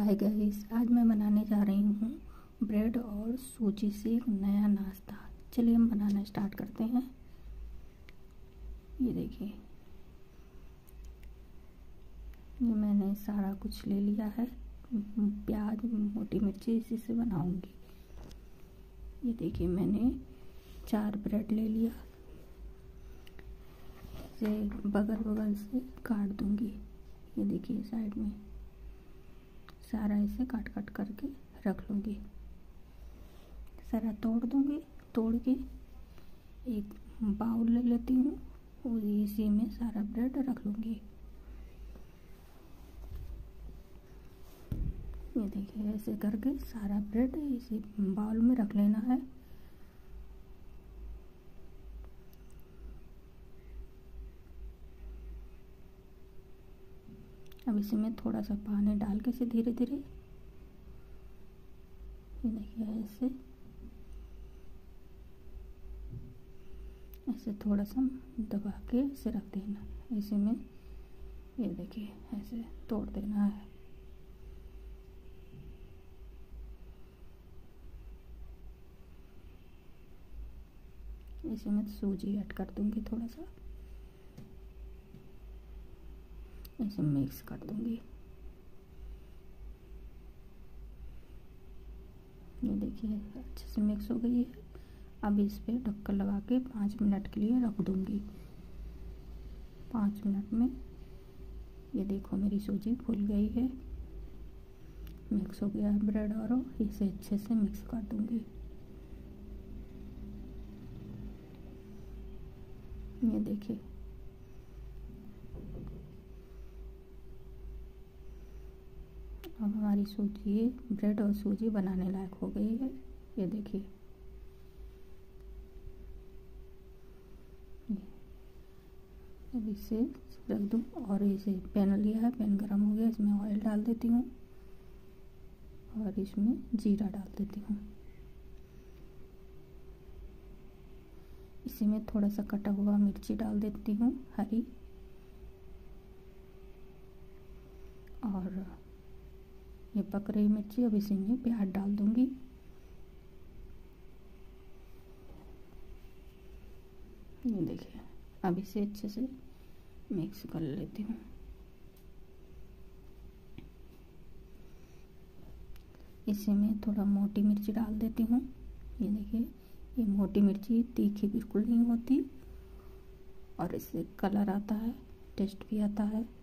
Hi guys आज मैं बनाने जा रही हूँ ब्रेड और सूजी से एक नया नाश्ता। चलिए हम बनाना स्टार्ट करते हैं। ये देखिए। ये मैंने सारा कुछ ले लिया है। प्याज, मोटी मिर्ची इसी से बनाऊँगी। ये देखिए, मैंने चार ब्रेड ले लिया। इसे बगल बगल से काट दूँगी। ये देखिए, साइड में। सारा इसे काट काट करके रख लूँगी। सारा तोड़ दूँगी, तोड़ के एक बाउल ले लेती हूँ और इसी में सारा ब्रेड रख लूँगी। ये देखिए, ऐसे करके सारा ब्रेड इसी बाउल में रख लेना है। अब इसमें थोड़ा सा पानी डाल के इसे धीरे धीरे। ये देखिए ऐसे। ऐसे थोड़ा सा दबा के इसे रख देना। इसी में ये देखिए ऐसे तोड़ देना है। इसी में सूजी ऐड कर दूँगी थोड़ा सा। इसे मिक्स कर दूँगी। ये देखिए, अच्छे से मिक्स हो गई है। अब इस पर ढक्कन लगा के पाँच मिनट के लिए रख दूँगी। पाँच मिनट में ये देखो मेरी सूजी फूल गई है। मिक्स हो गया है ब्रेड और इसे अच्छे से मिक्स कर दूँगी। ये देखिए अब हमारी सूजी, ब्रेड और सूजी बनाने लायक हो गई है। ये देखिए। अब इसे रख दूँ और इसे पैन लिया है। पैन गरम हो गया। इसमें ऑयल डाल देती हूँ और इसमें जीरा डाल देती हूँ। इसी में थोड़ा सा कटा हुआ मिर्ची डाल देती हूँ, हरी। और ये पक रही मिर्ची, अब इसी में प्याज डाल दूँगी। ये देखिए, अब इसे अच्छे से मिक्स कर लेती हूँ। इसी में थोड़ा मोटी मिर्ची डाल देती हूँ। ये देखिए, ये मोटी मिर्ची तीखी बिल्कुल नहीं होती। और इससे कलर आता है, टेस्ट भी आता है।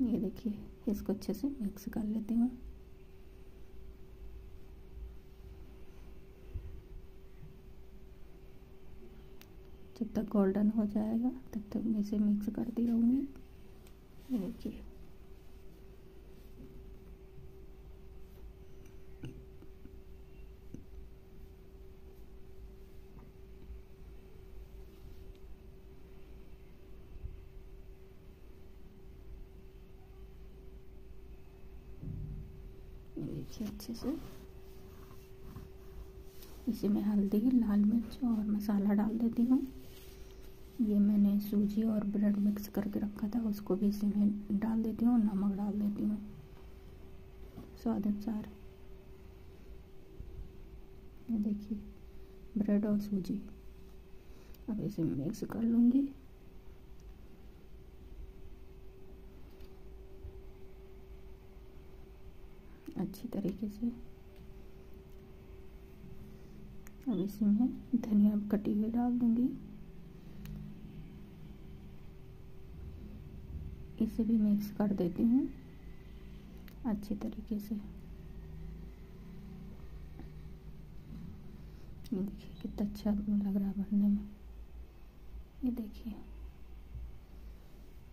ये देखिए, इसको अच्छे से मिक्स कर लेती हूँ। जब तक गोल्डन हो जाएगा, तब तक मैं इसे मिक्स करती रहूँगी। देखिए। देखिए अच्छे से। इसी में हल्दी, लाल मिर्च और मसाला डाल देती हूँ। ये मैंने सूजी और ब्रेड मिक्स करके रखा था, उसको भी इसी में डाल देती हूँ, नमक डाल देती हूँ। स्वाद अनुसार। ये देखिए, ब्रेड और सूजी। अब इसे मिक्स कर लूँगी। अच्छी तरीके से। अब इसमें धनिया कटी हुई डाल दूँगी। इसे भी मिक्स कर देती हूँ, अच्छी तरीके से। ये देखिए कितना अच्छा लग रहा है बनने में। ये देखिए,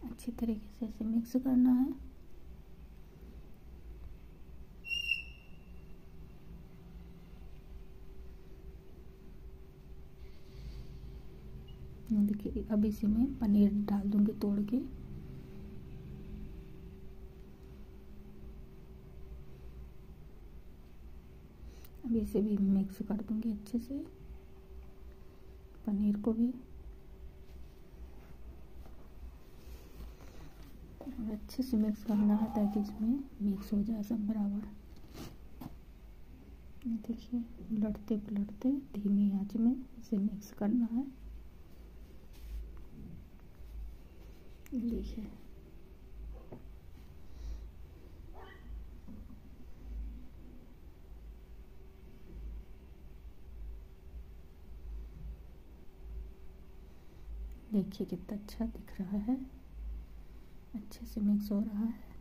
अच्छी तरीके से इसे मिक्स करना है। देखिए अब इसी में पनीर डाल दूँगी तोड़ के। अब इसे भी मिक्स कर दूँगी अच्छे से। पनीर को भी। और अच्छे से मिक्स करना है ताकि इसमें मिक्स हो जाए सब बराबर। देखिए उलटते पलटते धीमी आँच में इसे मिक्स करना है। देखिए देखिए कितना अच्छा दिख रहा है। अच्छे से मिक्स हो रहा है।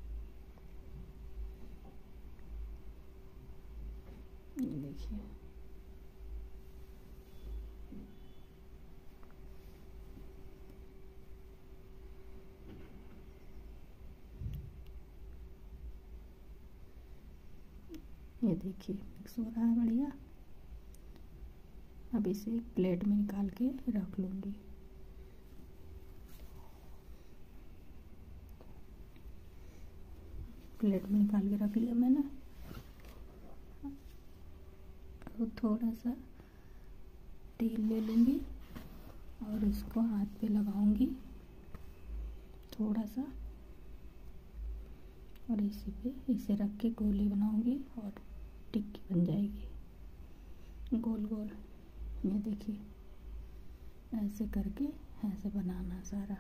देखिए। ये देखिए मिक्स हो रहा है बढ़िया। अब इसे एक प्लेट में निकाल के रख लूँगी। प्लेट में निकाल के रख लिया मैंने। अब थोड़ा सा तेल ले लूँगी और इसको हाथ पे लगाऊँगी। थोड़ा सा। और इसी पे इसे रख के गोली बनाऊँगी और टिक्की बन जाएगी। गोल गोल। ये देखिए, ऐसे करके ऐसे बनाना सारा।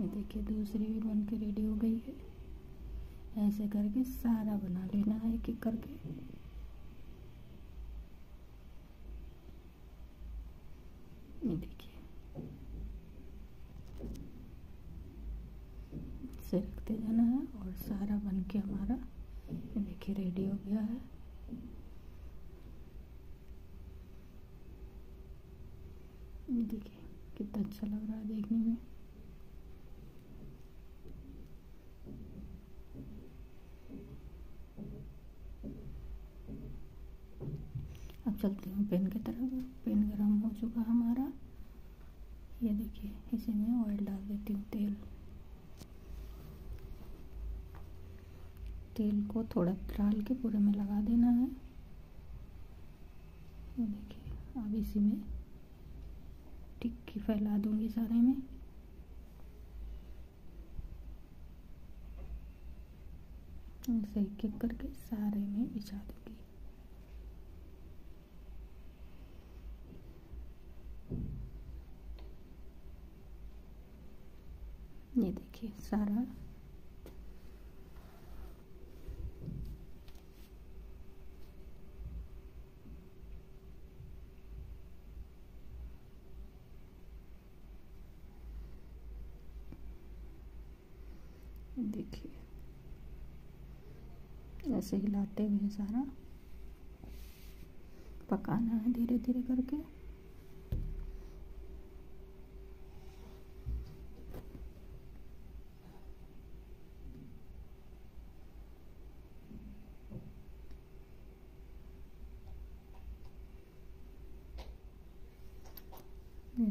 ये देखिए, दूसरी भी बन के रेडी हो गई है। ऐसे करके सारा बना लेना है एक एक करके ये देखिए इसे रखते जाना है और सारा बन के हमारा, देखिए रेडी हो गया है। देखिए, कितना अच्छा लग रहा है देखने में। अब चलती हूँ पेन की तरफ़। पेन गरम हो चुका हमारा। ये देखिए, इसी में ऑयल डाल देती हूँ तेल। तेल को थोड़ा डाल के पूरे में लगा देना है। ये देखिए, अब इसी में टिक्की फैला दूँगी सारे में। ऐसे एक एक करके सारे में बिछा दूँगी। ये देखिए, सारा देखिए ऐसे हिलाते हुए सारा। पकाना है धीरे धीरे करके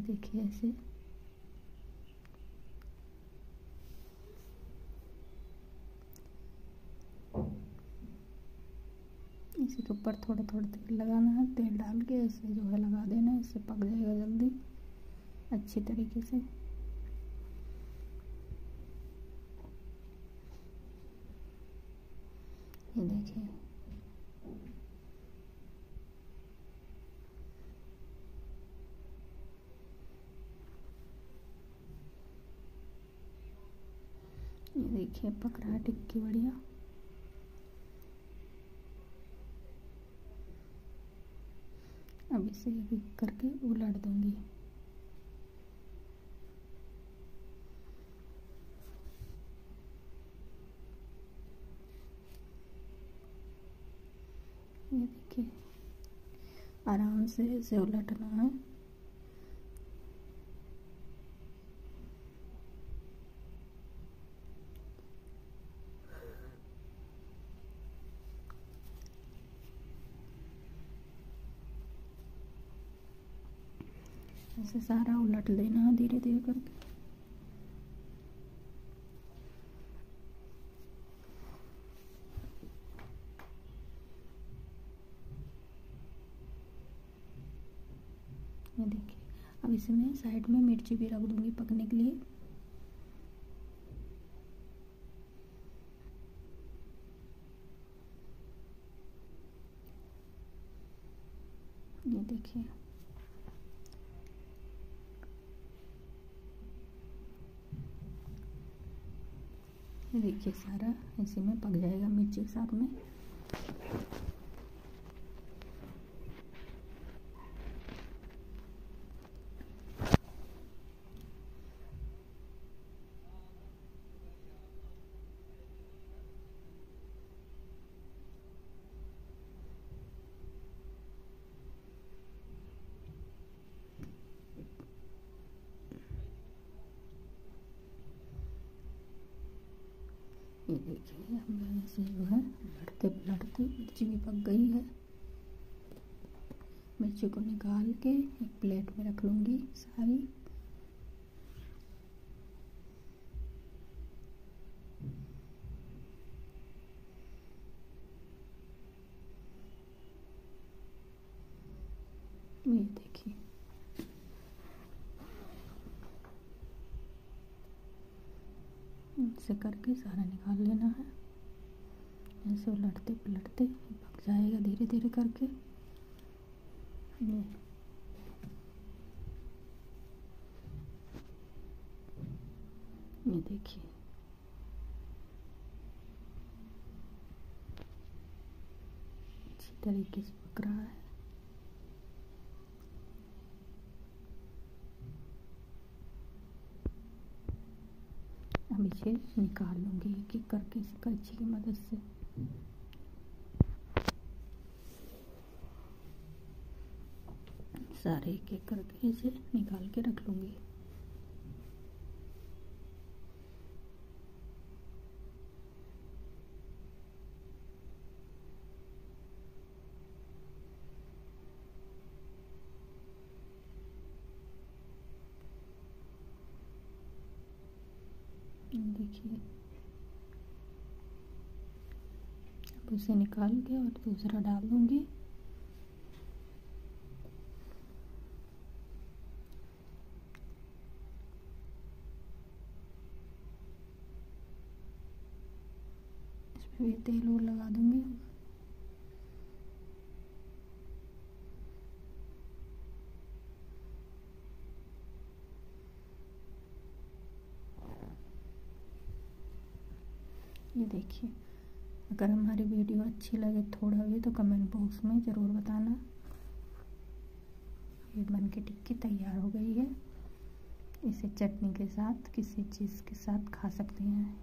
देखिए ऐसे। इसी के ऊपर थोड़ा थोड़ा तेल लगाना है। तेल डाल के इसे जो है लगा देना है। इससे पक जाएगा जल्दी, अच्छी तरीके से। ये देखिए। ये देखिए पक रहा टिक्की बढ़िया। एक एक करके उलट दूँगी। ये देखिए आराम से इसे उलटना है। ऐसे सारा उलट देना धीरे धीरे करके। ये देखिए अब अब इसमें साइड में मिर्ची भी रख दूँगी पकने के लिए। ये देखिए देखिए सारा इसी में पक जाएगा मिर्ची के साथ में। देखिए अब ऐसे जो है लड़ते लड़ते मिर्ची भी पक गई है। मिर्ची को निकाल के एक प्लेट में रख लूँगी सारी। ये देखिए। ऐसे करके सारा निकाल लेना है। ऐसे उलटते पलटते पक जाएगा धीरे धीरे करके। ये। ये देखिए। अच्छी तरीके से पक रहा है। इसे निकाल लूँगी एक एक करके इस कैची की मदद से। सारे एक एक करके इसे निकाल के रख लूँगी। देखिए। अब उसे निकाल के और दूसरा डाल दूँगी। इसमें भी तेल और लगा दूँगी। ये देखिए। अगर हमारी वीडियो अच्छी लगे थोड़ा भी तो कमेंट बॉक्स में ज़रूर बताना। ये बन के टिक्की तैयार हो गई है। इसे चटनी के साथ, किसी चीज़ के साथ खा सकते हैं।